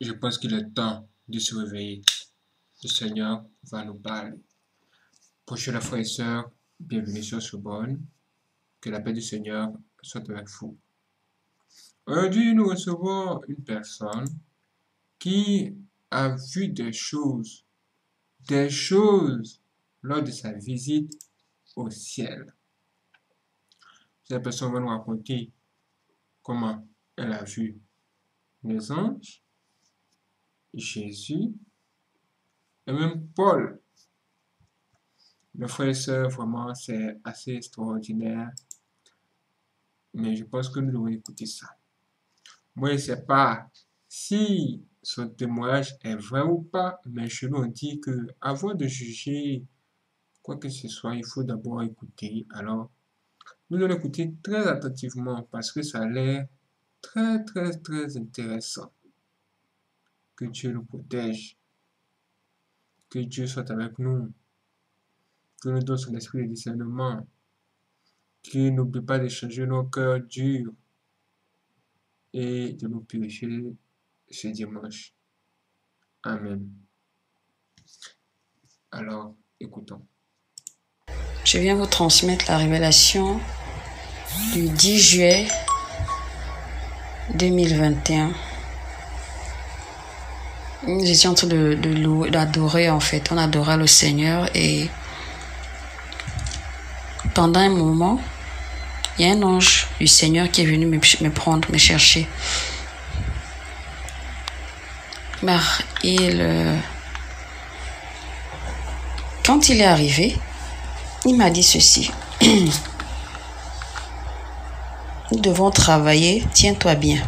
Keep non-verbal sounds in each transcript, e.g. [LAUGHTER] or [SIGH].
je pense qu'il est temps de se réveiller. Le Seigneur va nous parler. Prochains frères et sœurs, bienvenue sur Sorbonne. Que la paix du Seigneur soit avec vous. Aujourd'hui, nous recevons une personne qui a vu des choses, des choses lors de sa visite au ciel. Cette personne va nous raconter comment elle a vu les anges, Jésus et même Paul. Mes frères et sœurs, vraiment, c'est assez extraordinaire. Mais je pense que nous devons écouter ça. Moi, je ne sais pas si son témoignage est vrai ou pas, mais je nous dit que avant de juger quoi que ce soit, il faut d'abord écouter. Alors, nous allons écouter très attentivement parce que ça a l'air très, très, très intéressant. Que Dieu nous protège. Que Dieu soit avec nous. Que nous donne son esprit de discernement. Qu'il n'oublie pas de changer nos cœurs durs et de nous purifier ce dimanche. Amen. Alors, écoutons. Je viens vous transmettre la révélation du 10 juillet 2021. J'étais en train de, de d'adorer en fait. On adorait le Seigneur et pendant un moment, il y a un ange du Seigneur qui est venu me, prendre, me chercher. Mar, il, quand il est arrivé, il m'a dit ceci. [CLEARS THROAT] Nous devons travailler, tiens-toi bien.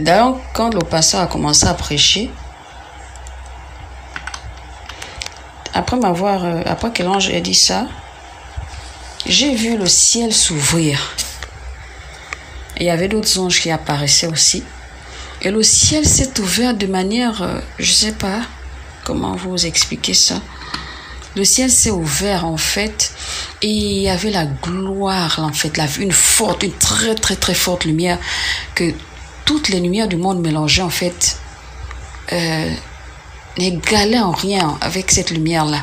D'ailleurs, quand le pasteur a commencé à prêcher, après m'avoir, euh, après que l'ange ait dit ça, j'ai vu le ciel s'ouvrir. Il y avait d'autres anges qui apparaissaient aussi. Et le ciel s'est ouvert de manière, euh, je sais pas comment vous expliquer ça. Le ciel s'est ouvert en fait et il y avait la gloire en fait, une forte, une très très très forte lumière que toutes les lumières du monde mélangées en fait euh, n'égalaient en rien avec cette lumière là.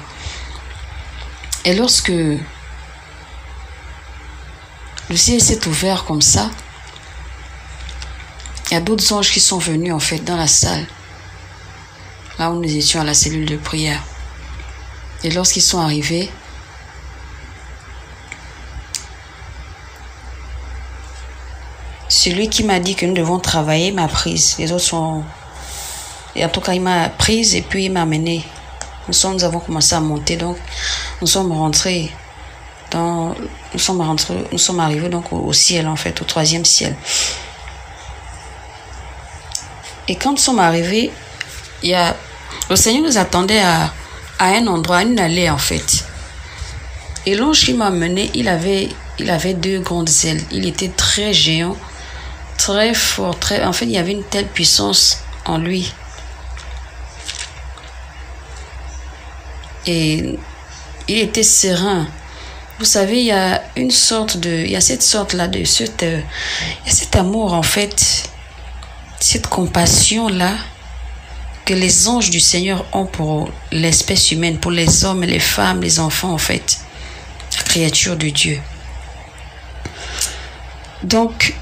Et lorsque le ciel s'est ouvert comme ça, il y a d'autres anges qui sont venus en fait dans la salle, là où nous étions à la cellule de prière. Et lorsqu'ils sont arrivés, celui qui m'a dit que nous devons travailler m'a prise. Les autres sont... Et en tout cas, il m'a prise et puis il m'a amené. Nous, nous avons commencé à monter, donc nous sommes rentrés dans... Nous sommes, rentrés, nous sommes arrivés donc au, au ciel, en fait, au troisième ciel. Et quand nous sommes arrivés, il y a, le Seigneur nous attendait à, à un endroit, à une allée en fait. Et l'ange qui m'a mené, il avait, il avait deux grandes ailes. Il était très géant, très fort, très. En fait, il y avait une telle puissance en lui. Et il était serein. Vous savez, il y a une sorte de, il y a cette sorte là de, cette, il y a cet amour en fait cette compassion-là que les anges du Seigneur ont pour l'espèce humaine, pour les hommes, les femmes, les enfants, en fait, la créature de Dieu. Donc,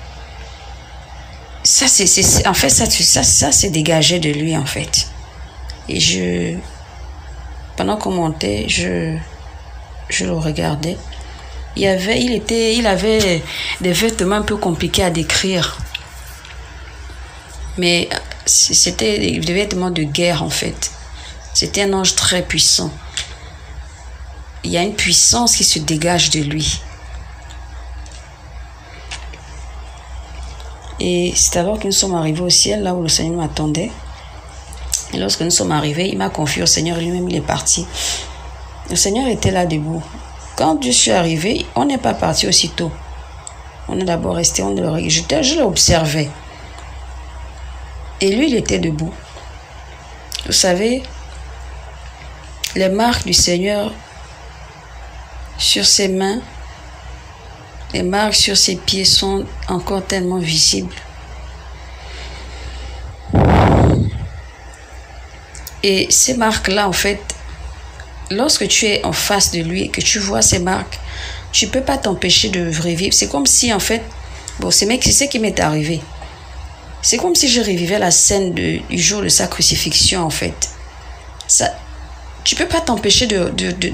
ça, c'est, en fait, ça, ça, ça c'est dégagé de lui, en fait. Et je, pendant qu'on montait, je, je le regardais. Il, avait, il, était, il avait des vêtements un peu compliqués à décrire mais c'était des vêtements de guerre en fait. C'était un ange très puissant. Il y a une puissance qui se dégage de lui. Et c'est alors que nous sommes arrivés au ciel, là où le Seigneur m'attendait. Et lorsque nous sommes arrivés, il m'a confié au Seigneur lui-même, il est parti. Le Seigneur était là debout. Quand je suis arrivé, on n'est pas parti aussitôt. On est d'abord resté, on le je l'observais. Et lui, il était debout. Vous savez, les marques du Seigneur sur ses mains, les marques sur ses pieds sont encore tellement visibles. Et ces marques-là, en fait, lorsque tu es en face de lui que tu vois ces marques, tu peux pas t'empêcher de revivre. C'est comme si, en fait, bon, c'est mec, c'est ce qui m'est arrivé. C'est comme si je revivais la scène du jour de sa crucifixion, en fait. Ça, tu peux pas t'empêcher de de, de,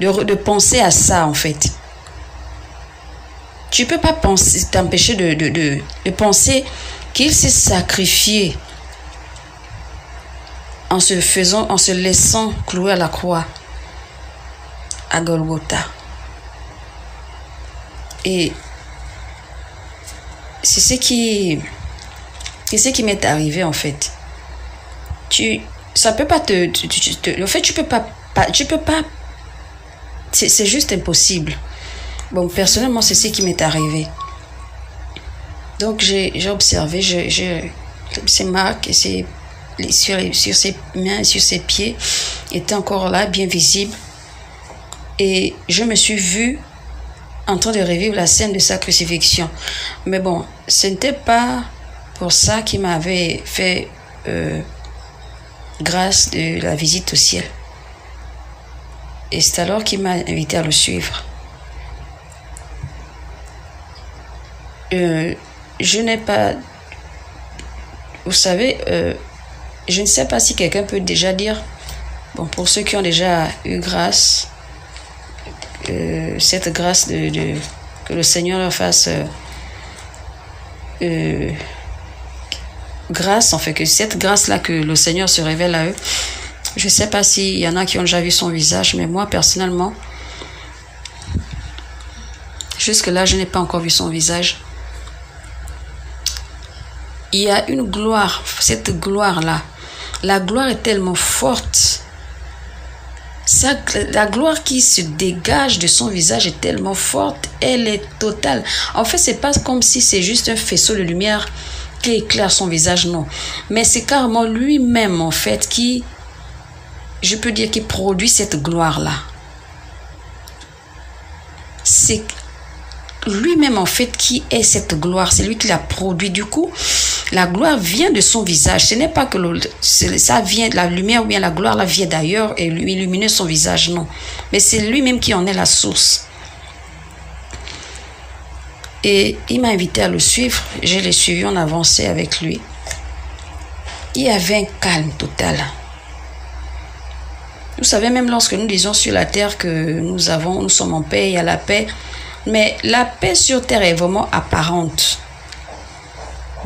de, de penser à ça, en fait. Tu peux pas t'empêcher de, de, de, penser qu'il s'est sacrifié en se faisant, en se laissant clouer à la croix à Golgotha. Et c'est ce qui, c'est ce qui m'est arrivé en fait. Tu, ça peut pas te, en fait tu peux pas tu peux pas, c'est juste impossible. Bon, personnellement, c'est ce qui m'est arrivé. Donc, j'ai observé, je, ces marques et sur, sur ses mains, sur ses pieds, était encore là, bien visible. Et je me suis vue en train de revivre la scène de sa crucifixion. Mais bon, ce n'était pas pour ça qu'il m'avait fait euh, grâce de la visite au ciel. Et c'est alors qu'il m'a invité à le suivre. Euh, je n'ai pas... Vous savez, euh, je ne sais pas si quelqu'un peut déjà dire, bon, pour ceux qui ont déjà eu grâce, euh, cette grâce de, que le Seigneur leur fasse grâce, en fait, que cette grâce-là que le Seigneur se révèle à eux. Je ne sais pas s'il y en a qui ont déjà vu son visage, mais moi, personnellement, jusque-là, je n'ai pas encore vu son visage. Il y a une gloire, cette gloire-là, la gloire est tellement forte. la gloire qui se dégage de son visage est tellement forte, elle est totale. En fait, c'est pas comme si c'est juste un faisceau de lumière qui éclaire son visage, non. Mais c'est carrément lui-même, en fait, qui, je peux dire, qui produit cette gloire-là. C'est lui-même, en fait, qui est cette gloire. C'est lui qui l'a produit. Du coup, la gloire vient de son visage. Ce n'est pas que ça vient, la lumière ou bien la gloire la vient d'ailleurs et lui illuminer son visage, non. Mais c'est lui-même qui en est la source. Et il m'a invité à le suivre. Je l'ai suivi, on avançait avec lui. Il y avait un calme total. Vous savez, même lorsque nous disons sur la terre que nous avons, nous sommes en paix, il y a la paix. Mais la paix sur terre est vraiment apparente.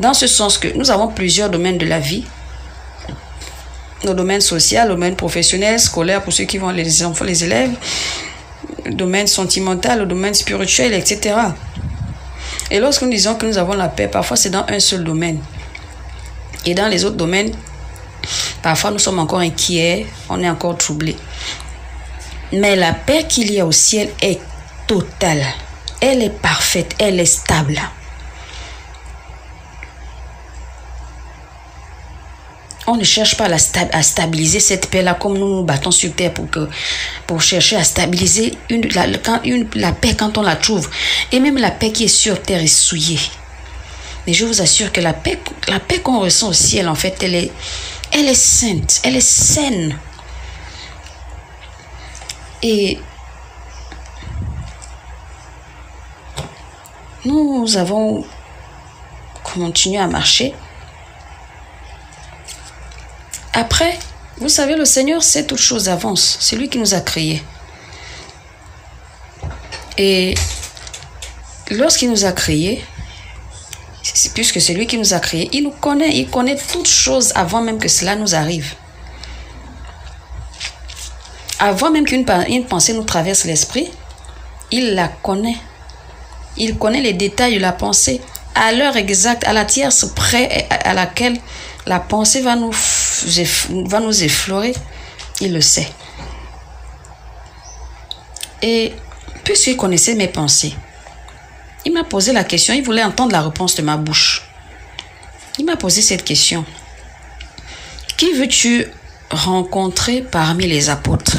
Dans ce sens que nous avons plusieurs domaines de la vie. Nos domaines social, le domaine professionnel, scolaire pour ceux qui vont les enfants, les élèves, le domaine sentimental, le domaine spirituel, etc. Et lorsque nous disons que nous avons la paix, parfois c'est dans un seul domaine. Et dans les autres domaines, parfois nous sommes encore inquiets, on est encore troublés. Mais la paix qu'il y a au ciel est totale. Elle est parfaite, elle est stable. On ne cherche pas à, stabiliser cette paix-là comme nous nous battons sur terre pour, que, pour chercher à stabiliser une, la, une, la paix quand on la trouve. Et même la paix qui est sur terre est souillée. Mais je vous assure que la paix, la paix qu'on ressent au ciel, en fait, elle est, elle est sainte, elle est saine. Et nous avons continué à marcher. Après, vous savez, le Seigneur sait toutes choses avance. C'est lui qui nous a créés. Et lorsqu'il nous a créés, puisque c'est lui qui nous a créés, il nous connaît, il connaît toutes choses avant même que cela nous arrive. Avant même qu'une pensée nous traverse l'esprit, il la connaît. Il connaît les détails de la pensée à l'heure exacte, à la tierce près à laquelle la pensée va nous, va nous effleurer, il le sait. Et puisqu'il connaissait mes pensées, il m'a posé la question, il voulait entendre la réponse de ma bouche. Il m'a posé cette question. Qui veux-tu rencontrer parmi les apôtres?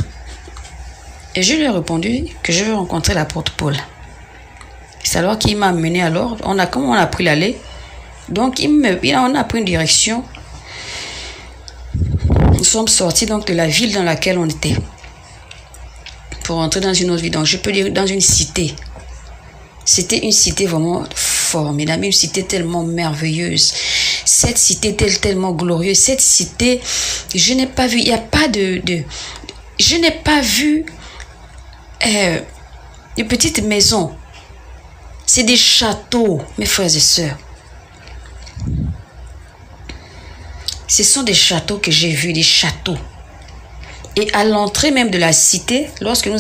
Et je lui ai répondu que je veux rencontrer l'apôtre Paul. C'est alors qu'il m'a mené alors, on a, comme on a pris l'allée, donc, il me, on a pris une direction nous sommes sortis donc de la ville dans laquelle on était pour entrer dans une autre ville. Donc, je peux dire dans une cité. C'était une cité vraiment formidable, une cité tellement merveilleuse. Cette cité tellement glorieuse. Cette cité, je n'ai pas vu, il n'y a pas de, je n'ai pas vu euh, de petites maisons. C'est des châteaux, mes frères et sœurs. Ce sont des châteaux que j'ai vus, des châteaux. Et à l'entrée même de la cité, lorsque nous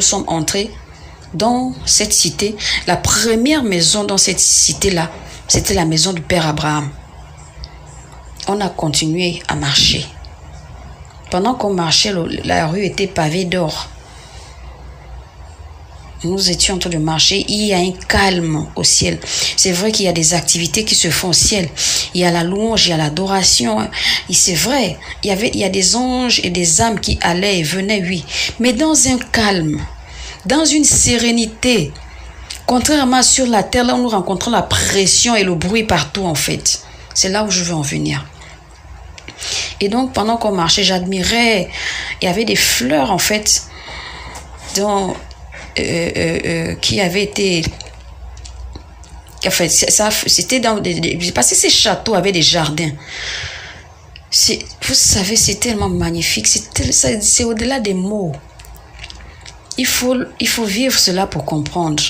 sommes entrés dans cette cité, la première maison dans cette cité-là, c'était la maison du Père Abraham. On a continué à marcher. Pendant qu'on marchait, la rue était pavée d'or nous étions en train de marcher, il y a un calme au ciel. C'est vrai qu'il y a des activités qui se font au ciel. Il y a la louange, il y a l'adoration. C'est vrai, il y avait, a des anges et des âmes qui allaient et venaient, oui. Mais dans un calme, dans une sérénité. Contrairement sur la terre, là où nous rencontrons la pression et le bruit partout, en fait. C'est là où je veux en venir. Et donc, pendant qu'on marchait, j'admirais. Il y avait des fleurs, en fait, dont euh, euh, euh, qui avait été fait ça c'était dans parce que ces châteaux avaient des jardins. Vous savez c'est tellement magnifique c'est au-delà des mots. Il faut il faut vivre cela pour comprendre.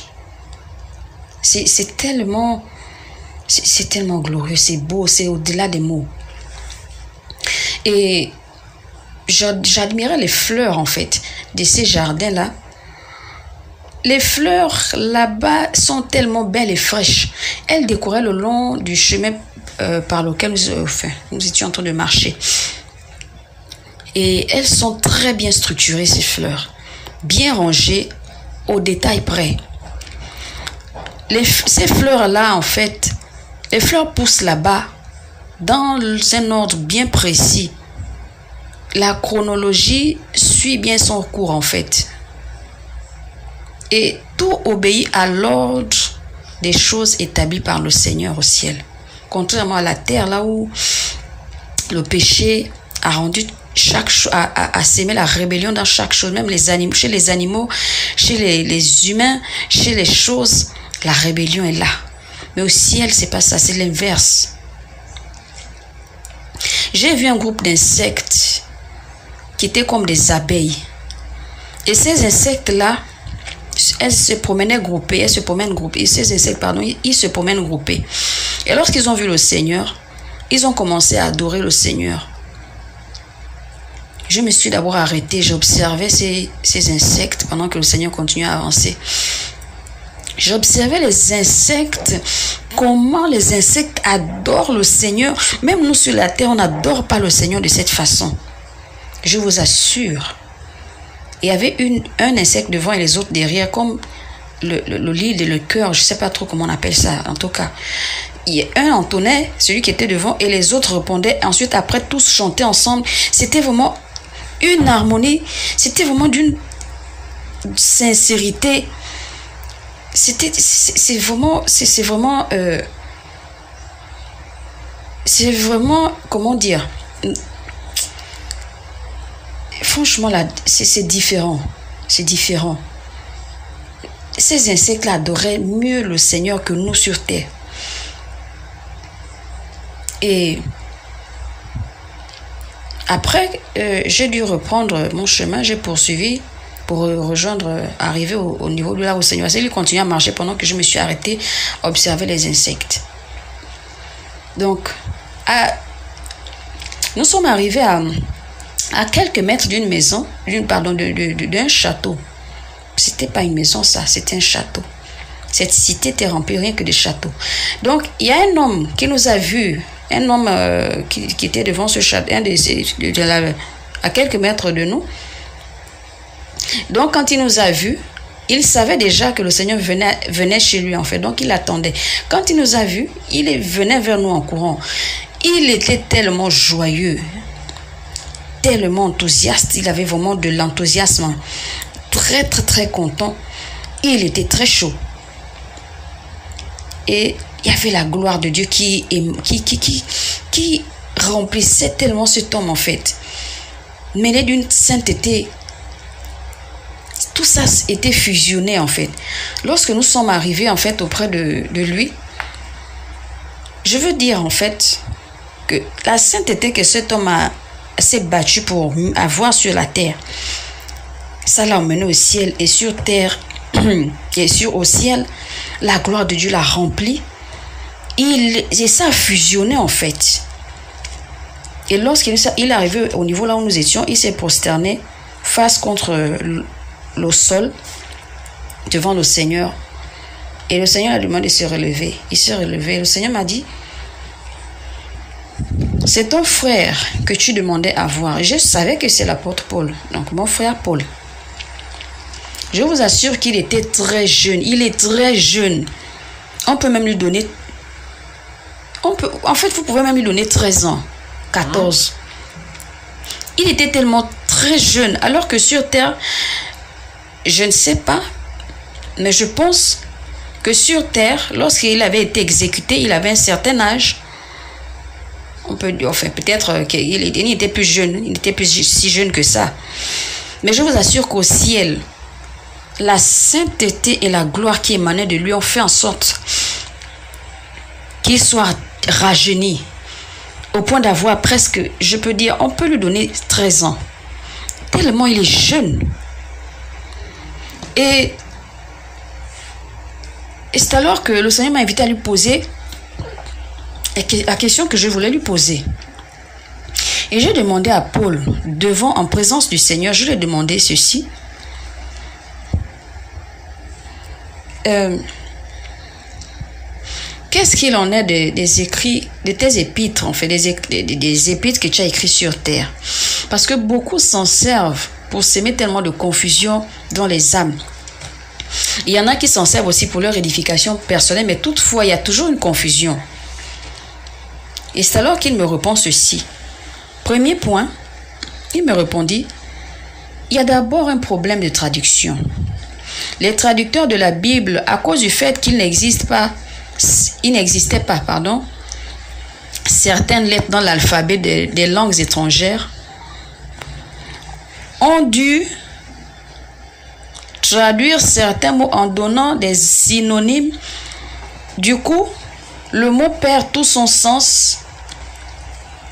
C'est tellement c'est tellement glorieux c'est beau c'est au-delà des mots. Et j'admirais les fleurs en fait de ces jardins là les fleurs là-bas sont tellement belles et fraîches. Elles découraient le long du chemin euh, par lequel nous, euh, nous étions en train de marcher. Et elles sont très bien structurées, ces fleurs. Bien rangées au détail près. Ces fleurs-là, en fait, les fleurs poussent là-bas dans un ordre bien précis. La chronologie suit bien son cours, en fait. Tout obéit à l'ordre des choses établies par le Seigneur au ciel. Contrairement à la terre, là où le péché a rendu chaque a, a, sémé la rébellion dans chaque chose, même chez les animaux, chez les, les humains, chez les choses, la rébellion est là. Mais au ciel, c'est pas ça, c'est l'inverse. J'ai vu un groupe d'insectes qui étaient comme des abeilles. Et ces insectes-là, elles se promenaient groupées, elles se promènent groupées, ces insectes, pardon, ils se promènent groupés. Et lorsqu'ils ont vu le Seigneur, ils ont commencé à adorer le Seigneur. Je me suis d'abord arrêté, j'observais ces, ces insectes pendant que le Seigneur continuait à avancer. J'observais les insectes, comment les insectes adorent le Seigneur. Même nous sur la terre, on n'adore pas le Seigneur de cette façon. Je vous assure. Il y avait une, un insecte devant et les autres derrière, comme le, le, le et le cœur, je sais pas trop comment on appelle ça, en tout cas. Il un entonnait, celui qui était devant, et les autres répondaient. Ensuite, après, tous chantaient ensemble. C'était vraiment une harmonie. C'était vraiment d'une sincérité. C'était, c'est vraiment, c'est vraiment, euh, c'est vraiment, comment dire, franchement, là, c'est différent. C'est différent. Ces insectes-là adoraient mieux le Seigneur que nous sur terre. Et après, euh, j'ai dû reprendre mon chemin, j'ai poursuivi pour rejoindre, arriver au, niveau de là où le Seigneur. C'est lui continuer à marcher pendant que je me suis arrêté à observer les insectes. Donc, nous sommes arrivés à, à quelques mètres d'une maison, d'une pardon, d'un château. C'était pas une maison, ça, c'était un château. Cette cité était remplie rien que de châteaux. Donc, il y a un homme qui nous a vus, un homme euh, qui, qui, était devant ce château, un de, à quelques mètres de nous. Donc, quand il nous a vus, il savait déjà que le Seigneur venait, venait chez lui, en fait. Donc, il attendait. Quand il nous a vus, il venait vers nous en courant. Il était tellement joyeux tellement enthousiaste, il avait vraiment de l'enthousiasme, très très très content. il était très chaud. Et il y avait la gloire de Dieu qui, qui, qui, qui, qui remplissait tellement cet homme en fait. Mêlé d'une sainteté. Tout ça était fusionné en fait. Lorsque nous sommes arrivés en fait auprès de, de lui, je veux dire en fait que la sainteté que cet homme a, s'est battu pour avoir sur la terre, ça l'a emmené au ciel et sur terre [CLEARS THROAT] et sur au ciel, la gloire de Dieu l'a rempli. Il, et ça a fusionné en fait. Et lorsqu'il il est arrivé au niveau là où nous étions, il s'est prosterné face contre le sol devant le Seigneur. Et le Seigneur a demandé de se relever. Il s'est relevé. Le Seigneur m'a dit, c'est ton frère que tu demandais à voir. Je savais que c'est l'apôtre Paul. Donc mon frère Paul. Je vous assure qu'il était très jeune. Il est très jeune. On peut même lui donner... On peut, en fait, vous pouvez même lui donner 13 ans. 14. Il était tellement très jeune. Alors que sur Terre, je ne sais pas, mais je pense que sur Terre, lorsqu'il avait été exécuté, il avait un certain âge. On peut enfin, peut-être qu'il était plus jeune, il n'était plus si jeune que ça. Mais je vous assure qu'au ciel, la sainteté et la gloire qui émanaient de lui ont fait en sorte qu'il soit rajeuni au point d'avoir presque, je peux dire, on peut lui donner 13 ans. Tellement il est jeune. Et c'est alors que le Seigneur m'a invité à lui poser la question que je voulais lui poser. Et j'ai demandé à Paul, devant, en présence du Seigneur, je lui ai demandé ceci. Euh, qu'est-ce qu'il en est des, écrits, de tes épîtres, en fait, des, des, épîtres que tu as écrits sur terre? Parce que beaucoup s'en servent pour s'aimer tellement de confusion dans les âmes. Il y en a qui s'en servent aussi pour leur édification personnelle, mais toutefois, il y a toujours une confusion. Et c'est alors qu'il me répond ceci. Premier point, il me répondit, il y a d'abord un problème de traduction. Les traducteurs de la Bible, à cause du fait qu'il n'existe pas, il n'existait pas, pardon, certaines lettres dans l'alphabet des langues étrangères, ont dû traduire certains mots en donnant des synonymes. Du coup, le mot perd tout son sens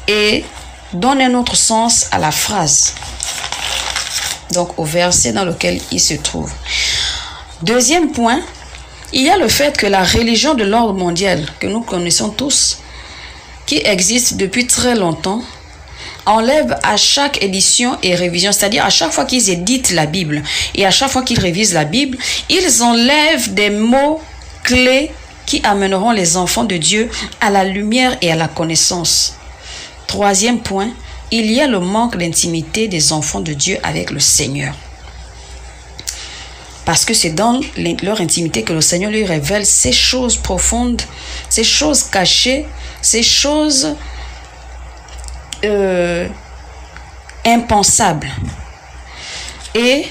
et donne un autre sens à la phrase. Donc au verset dans lequel il se trouve. Deuxième point, il y a le fait que la religion de l'ordre mondial, que nous connaissons tous, qui existe depuis très longtemps, enlève à chaque édition et révision, c'est-à-dire à chaque fois qu'ils éditent la Bible et à chaque fois qu'ils révisent la Bible, ils enlèvent des mots clés qui amèneront les enfants de Dieu à la lumière et à la connaissance. Troisième point, il y a le manque d'intimité des enfants de Dieu avec le Seigneur. Parce que c'est dans leur intimité que le Seigneur lui révèle ces choses profondes, ces choses cachées, ces choses euh, impensables. Et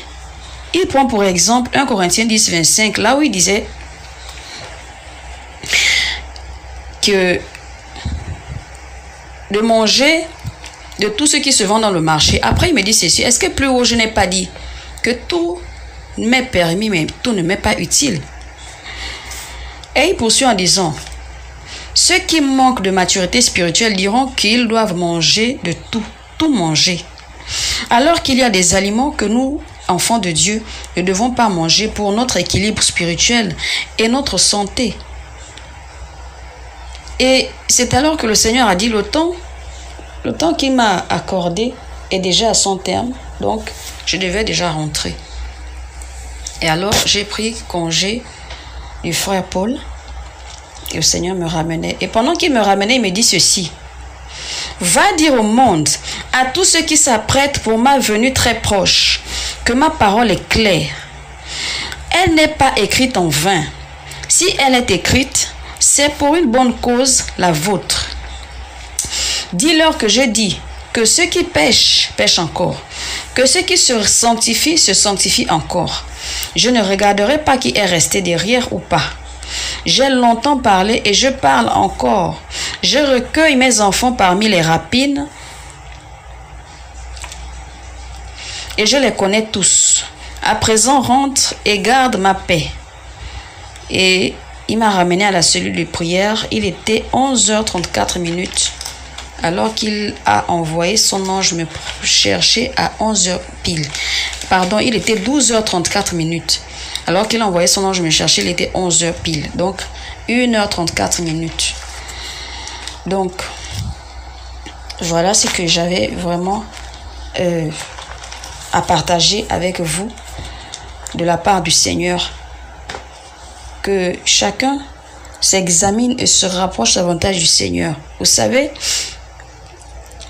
il prend pour exemple 1 Corinthiens 10, 25, là où il disait que de manger de tout ce qui se vend dans le marché. Après, il me dit ceci, est-ce que plus haut, je n'ai pas dit que tout m'est permis, mais tout ne m'est pas utile? Et il poursuit en disant, ceux qui manquent de maturité spirituelle diront qu'ils doivent manger de tout, tout manger. Alors qu'il y a des aliments que nous, enfants de Dieu, ne devons pas manger pour notre équilibre spirituel et notre santé. Et c'est alors que le Seigneur a dit le temps, le temps qu'il m'a accordé est déjà à son terme, donc je devais déjà rentrer. Et alors j'ai pris congé du frère Paul et le Seigneur me ramenait. Et pendant qu'il me ramenait, il me dit ceci. Va dire au monde, à tous ceux qui s'apprêtent pour ma venue très proche, que ma parole est claire. Elle n'est pas écrite en vain. Si elle est écrite, c'est pour une bonne cause, la vôtre. Dis-leur que je dis que ceux qui pêchent, pêchent encore. Que ceux qui se sanctifient, se sanctifient encore. Je ne regarderai pas qui est resté derrière ou pas. J'ai longtemps parlé et je parle encore. Je recueille mes enfants parmi les rapines et je les connais tous. À présent, rentre et garde ma paix. Et il m'a ramené à la cellule de prière. Il était 11h34 minutes. Alors qu'il a envoyé son ange me chercher à 11h pile. Pardon, il était 12h34 minutes. Alors qu'il a envoyé son ange me chercher, il était 11h pile. Donc, 1h34 minutes. Donc, voilà ce que j'avais vraiment euh, à partager avec vous de la part du Seigneur. Que chacun s'examine et se rapproche davantage du Seigneur. Vous savez,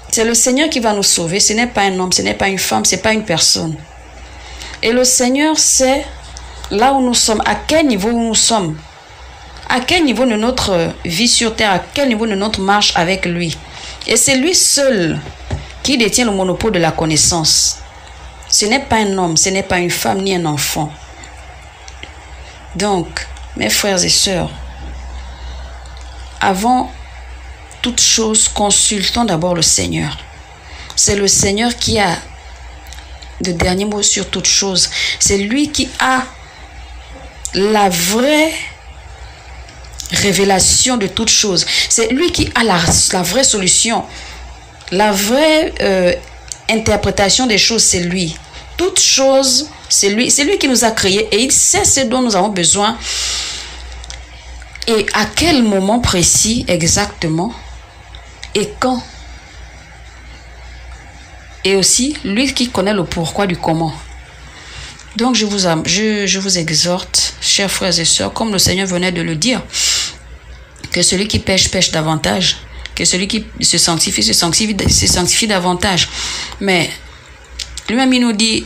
c'est le Seigneur qui va nous sauver. Ce n'est pas un homme, ce n'est pas une femme, ce n'est pas une personne. Et le Seigneur sait là où nous sommes, à quel niveau nous sommes, à quel niveau de notre vie sur terre, à quel niveau de notre marche avec lui. Et c'est lui seul qui détient le monopole de la connaissance. Ce n'est pas un homme, ce n'est pas une femme ni un enfant. Donc, mes frères et sœurs, avant toute chose, consultons d'abord le Seigneur. C'est le Seigneur qui a le dernier mot sur toute chose. C'est lui qui a la vraie révélation de toute chose. C'est lui qui a la, vraie solution. La vraie euh, interprétation des choses, c'est lui. Toute chose, c'est lui. C'est lui qui nous a créés et il sait ce dont nous avons besoin. Et à quel moment précis exactement et quand? Et aussi, lui qui connaît le pourquoi du comment. Donc je vous, je vous exhorte, chers frères et sœurs, comme le Seigneur venait de le dire, que celui qui pêche, pêche davantage, que celui qui se sanctifie, se sanctifie, se sanctifie davantage. Mais lui-même, il nous dit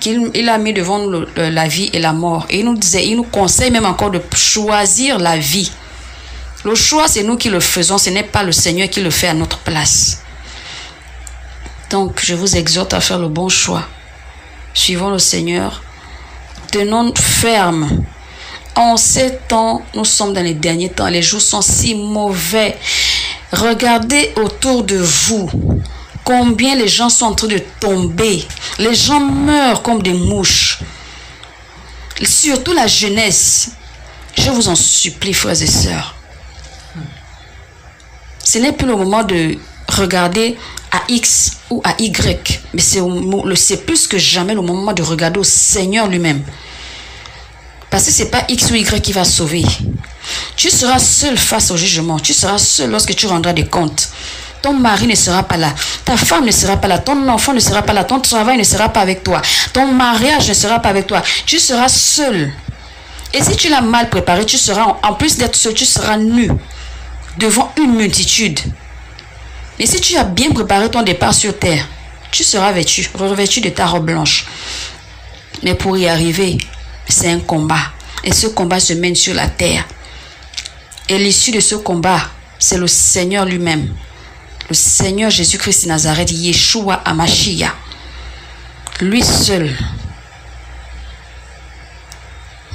qu'il il a mis devant nous la vie et la mort. Et il nous disait, il nous conseille même encore de choisir la vie. Le choix, c'est nous qui le faisons, ce n'est pas le Seigneur qui le fait à notre place. Donc, je vous exhorte à faire le bon choix. Suivons le Seigneur. Tenons ferme. En ces temps, nous sommes dans les derniers temps. Les jours sont si mauvais. Regardez autour de vous combien les gens sont en train de tomber. Les gens meurent comme des mouches. Surtout la jeunesse. Je vous en supplie, frères et sœurs. Ce n'est plus le moment de regarder à X ou à Y, mais c'est plus que jamais le moment de regarder au Seigneur lui-même. Parce que ce n'est pas X ou Y qui va sauver. Tu seras seul face au jugement. Tu seras seul lorsque tu rendras des comptes. Ton mari ne sera pas là. Ta femme ne sera pas là. Ton enfant ne sera pas là. Ton travail ne sera pas avec toi. Ton mariage ne sera pas avec toi. Tu seras seul. Et si tu l'as mal préparé, tu seras, en plus d'être seul, tu seras nu devant une multitude. Mais si tu as bien préparé ton départ sur terre, tu seras vêtu, revêtu de ta robe blanche. Mais pour y arriver, c'est un combat. Et ce combat se mène sur la terre. Et l'issue de ce combat, c'est le Seigneur lui-même. Le Seigneur Jésus-Christ de Nazareth, Yeshua Amashia. Lui seul.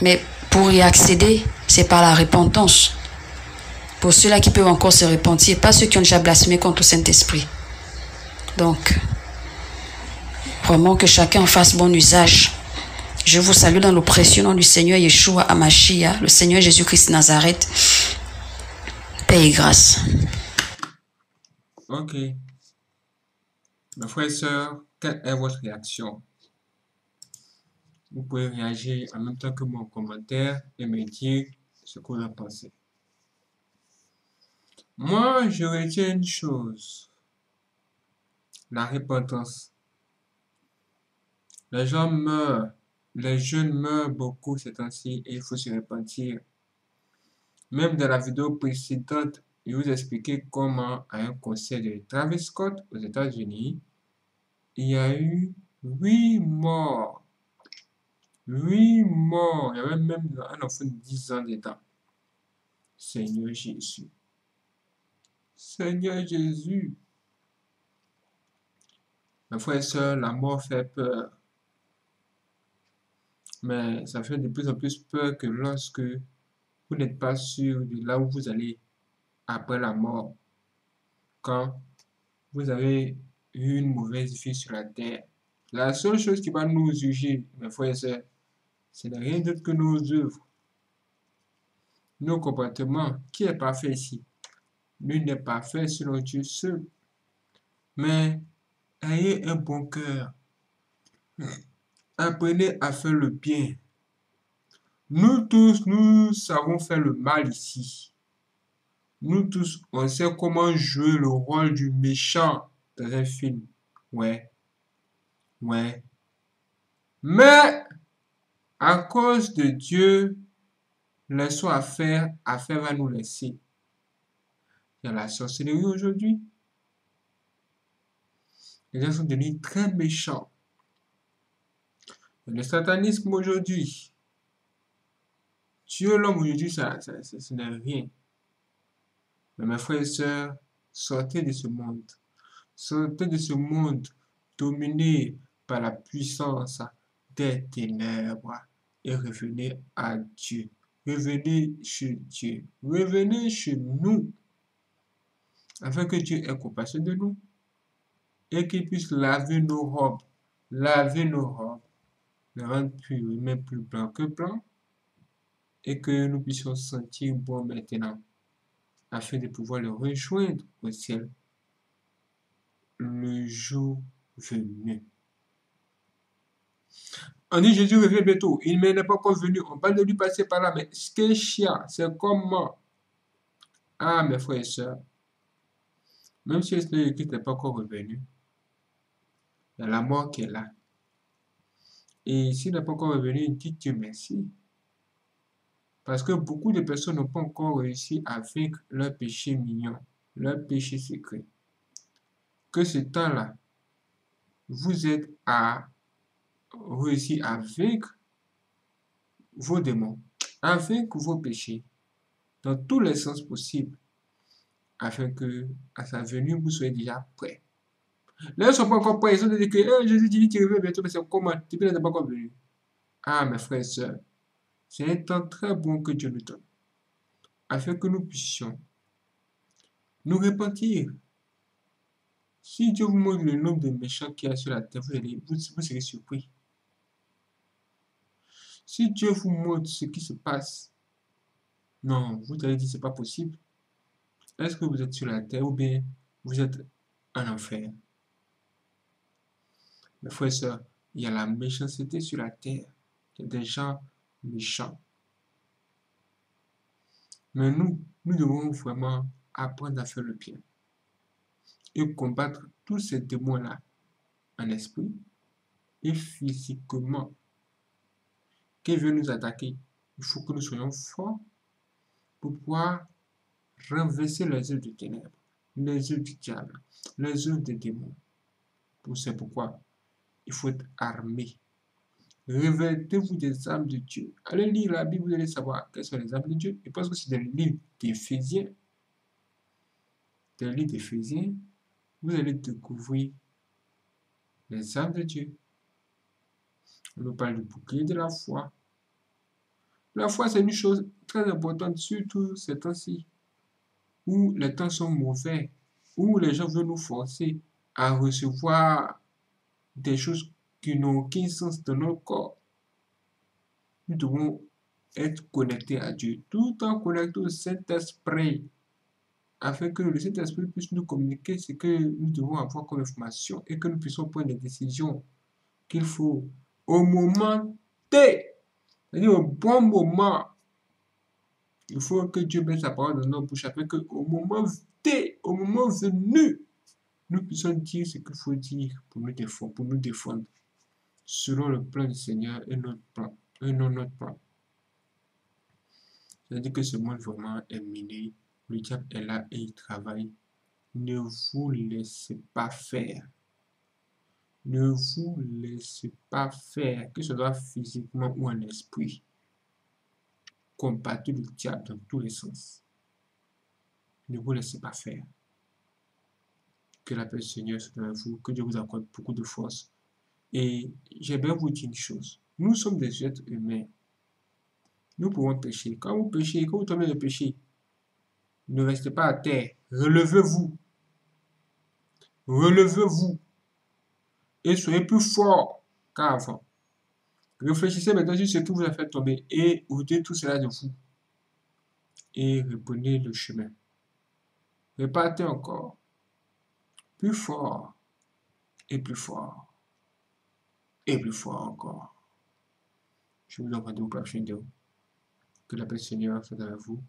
Mais pour y accéder, c'est par la repentance. Pour ceux-là qui peuvent encore se repentir, pas ceux qui ont déjà blasphémé contre le Saint-Esprit. Donc, vraiment que chacun en fasse bon usage. Je vous salue dans le précieux nom du Seigneur Yeshua Amashia, le Seigneur Jésus-Christ Nazareth. Paix et grâce. Ok. Mes frères et sœurs, quelle est votre réaction? Vous pouvez réagir en même temps que mon commentaire et me dire ce vous en pensez. Moi, je retiens une chose. La repentance. Les gens meurent. Les jeunes meurent beaucoup ces temps-ci et il faut se repentir. Même dans la vidéo précédente, je vous expliquais comment, à un concert de Travis Scott aux États-Unis, il y a eu huit morts. Huit morts. Il y avait même un enfant de 10 ans d'état. Seigneur Jésus. Seigneur Jésus. Mes frères et sœurs, la mort fait peur. Mais ça fait de plus en plus peur que lorsque vous n'êtes pas sûr de là où vous allez après la mort. Quand vous avez eu une mauvaise vie sur la terre, la seule chose qui va nous juger, mes frères et sœurs, ce n'est rien d'autre que nos œuvres, nos comportements. Qui est parfait ici? Nul n'est parfait selon Dieu seul. Mais ayez un bon cœur. Apprenez à faire le bien. Nous tous, nous savons faire le mal ici. Nous tous, on sait comment jouer le rôle du méchant dans un film. Ouais. Ouais. Mais, à cause de Dieu, laissons à faire, à faire va nous laisser. Il y a la sorcellerie aujourd'hui. Les gens sont devenus très méchants. Le satanisme aujourd'hui. Dieu, l'homme aujourd'hui, ça, ça, ça, ce n'est rien. Mais mes frères et sœurs, sortez de ce monde. Sortez de ce monde dominé par la puissance des ténèbres et revenez à Dieu. Revenez chez Dieu. Revenez chez nous. Afin que Dieu ait compassion de nous et qu'il puisse laver nos robes. Laver nos robes. Les rendre plus, même plus blancs que blancs. Et que nous puissions sentir bon maintenant. Afin de pouvoir le rejoindre au ciel le jour venu. On dit Jésus revient bientôt. Il n'est pas encore venu. On parle de lui passer par là. Mais chiant, c'est comment? Ah, mes frères et sœurs. Même si le Seigneur Christ n'est pas encore revenu, il y a la mort qui est là. Et s'il n'est pas encore revenu, dites Dieu merci. Parce que beaucoup de personnes n'ont pas encore réussi à vaincre leur péché mignon, leur péché secret. Que ce temps-là, vous êtes à réussir à vos démons, à vaincre vos péchés, dans tous les sens possibles, afin que, à sa venue, vous soyez déjà prêts. Là, ils ne sont pas encore prêts. Ils ont dit que eh, Jésus dit qu'il revient bientôt, mais c'est comment Depuis n'est pas encore venu. Ah, mes frères et sœurs, c'est un temps très bon que Dieu nous donne, afin que nous puissions nous repentir. Si Dieu vous montre le nombre de méchants qu'il y a sur la terre, vous, allez, vous, serez surpris. Si Dieu vous montre ce qui se passe, non, vous allez dire c'est pas possible. Est-ce que vous êtes sur la terre ou bien vous êtes en enfer? Mes frères et sœurs, il y a la méchanceté sur la terre. Il y a des gens méchants. Mais nous, nous devons vraiment apprendre à faire le bien et combattre tous ces démons-là en esprit et physiquement. Qui veut nous attaquer, il faut que nous soyons forts pour pouvoir renverser les œuvres du ténèbres, les œuvres du diable, les œuvres des démons. C'est pourquoi il faut être armé. Revêtez-vous des âmes de Dieu. Allez lire la Bible, vous allez savoir quelles sont les âmes de Dieu. Je pense que c'est dans le livre d'Éphésiens. Dans le livre d'Éphésiens, vous allez découvrir les âmes de Dieu. On nous parle du bouclier de la foi. La foi, c'est une chose très importante, surtout ces temps-ci, où les temps sont mauvais, où les gens veulent nous forcer à recevoir des choses qui n'ont aucun sens dans notre corps. Nous devons être connectés à Dieu, tout en connectés au Saint-Esprit, afin que le Saint-Esprit puisse nous communiquer ce que nous devons avoir comme information et que nous puissions prendre les décisions qu'il faut au moment T, c'est-à-dire au bon moment. Il faut que Dieu mette sa parole dans nos bouches afin qu'au moment T, au moment venu, nous puissions dire ce qu'il faut dire pour nous défendre, pour nous défendre, selon le plan du Seigneur et notre plan, et non notre plan. C'est-à-dire que ce monde vraiment est miné le diable est là et il travaille. Ne vous laissez pas faire. Ne vous laissez pas faire, que ce soit physiquement ou en esprit. Combattez le diable dans tous les sens. Ne vous laissez pas faire. Que la paix du Seigneur soit avec vous, que Dieu vous accorde beaucoup de force. Et j'aimerais vous dire une chose. Nous sommes des êtres humains. nous pouvons pécher. Quand vous péchez, quand vous tombez de péché, ne restez pas à terre. Relevez-vous. Relevez-vous. Et soyez plus fort qu'avant. Réfléchissez maintenant sur ce qui vous a fait tomber et ôtez tout cela de vous. Et reprenez le chemin. Repartez encore. Plus fort. Et plus fort. Et plus fort encore. Je vous envoie de vous prochaine vidéo. Que la paix Seigneur soit avec vous.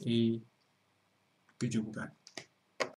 Et que Dieu vous garde.